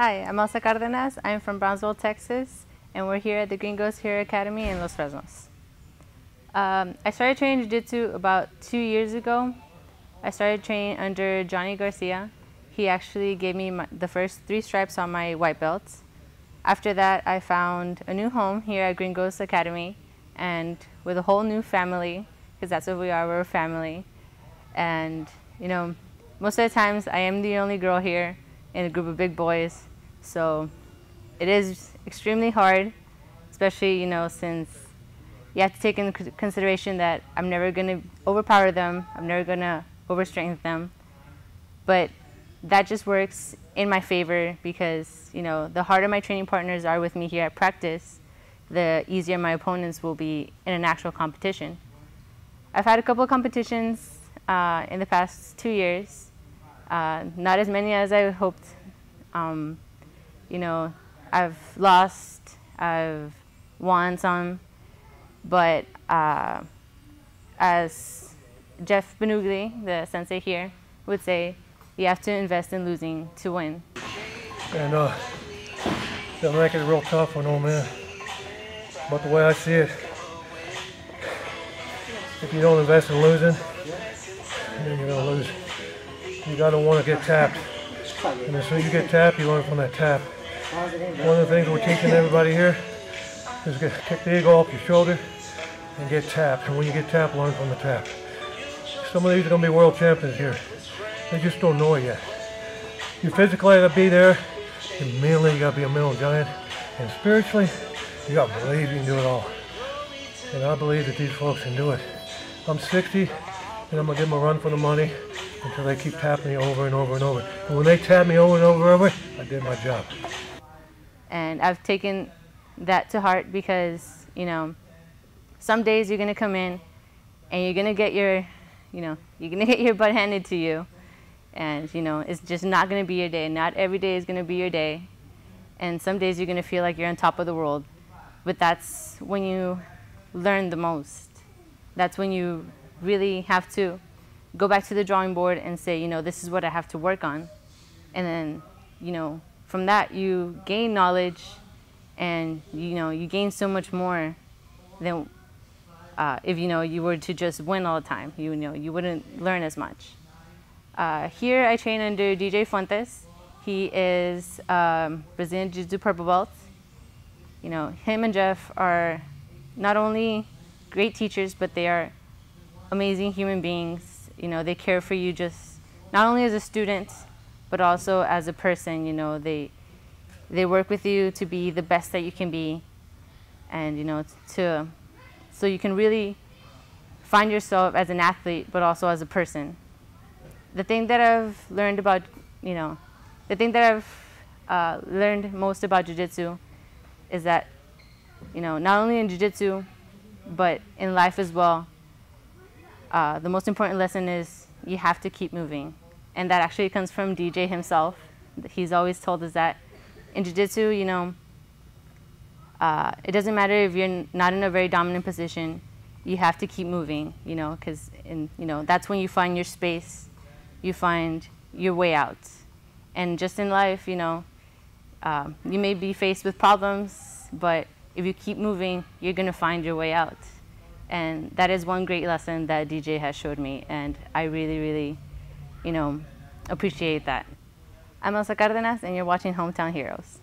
I'm Elsa Cardenas. I'm from Brownsville, Texas, and we're here at the Green Ghost Hero Academy in Los Fresnos. Um, I started training Jiu-Jitsu about two years ago. I started training under Johnny Garcia. He actually gave me my, the first three stripes on my white belts. After that, I found a new home here at Green Ghost Academy and with a whole new family, because that's what we are, we're a family. And, you know, most of the times I am the only girl here in a group of big boys. So it is extremely hard, especially, you know, since you have to take into consideration that I'm never going to overpower them. I'm never going to overstrength them. But that just works in my favor because, you know, the harder my training partners are with me here at practice, the easier my opponents will be in an actual competition. I've had a couple of competitions uh, in the past two years, uh, not as many as I hoped um, you know, I've lost, I've won some, but uh, as Jeff Bonugli, the sensei here, would say, you have to invest in losing to win. And uh, they'll make it real tough on old man. But the way I see it, if you don't invest in losing, then you're gonna lose. You gotta want to get tapped. And as soon as you get tapped, you learn from that tap. One of the things we're teaching everybody here is get, kick the ego off your shoulder and get tapped. And when you get tapped, learn from the tap. Some of these are going to be world champions here. They just don't know it yet. You physically got to be there. And mentally, you got to be a mental giant. And spiritually, you got to believe you can do it all. And I believe that these folks can do it. I'm 60, and I'm going to give them a run for the money until they keep tapping me over and over and over. And when they tap me over and over and over, I did my job. And I've taken that to heart because, you know, some days you're going to come in and you're going to get your, you know, you're going to get your butt handed to you. And, you know, it's just not going to be your day. Not every day is going to be your day. And some days you're going to feel like you're on top of the world. But that's when you learn the most. That's when you really have to go back to the drawing board and say, you know, this is what I have to work on. And then, you know, from that you gain knowledge and, you know, you gain so much more than uh, if, you know, you were to just win all the time. You know, you wouldn't learn as much. Uh, here I train under DJ Fuentes. He is um, Brazilian Jiu-Jitsu purple belt. You know, him and Jeff are not only great teachers, but they are amazing human beings you know, they care for you just not only as a student, but also as a person. You know, they they work with you to be the best that you can be, and you know, to so you can really find yourself as an athlete, but also as a person. The thing that I've learned about, you know, the thing that I've uh, learned most about jiu-jitsu is that, you know, not only in jiu-jitsu, but in life as well, uh, the most important lesson is you have to keep moving. And that actually comes from DJ himself. He's always told us that in jiu-jitsu, you know, uh, it doesn't matter if you're not in a very dominant position, you have to keep moving, you know, because you know, that's when you find your space, you find your way out. And just in life, you know, uh, you may be faced with problems, but if you keep moving, you're going to find your way out. And that is one great lesson that DJ has showed me, and I really, really, you know, appreciate that. I'm Elsa Cardenas, and you're watching Hometown Heroes.